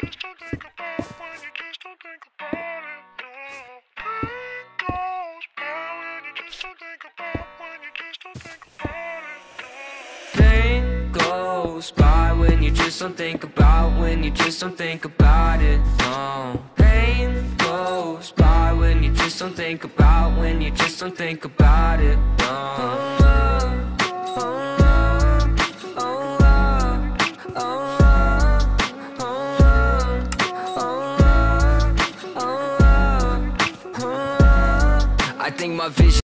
goes by when you just don't think about Pain goes by when you just don't think about it. No. Pain goes by when you just don't think about when you just don't think about it. No. I think my vision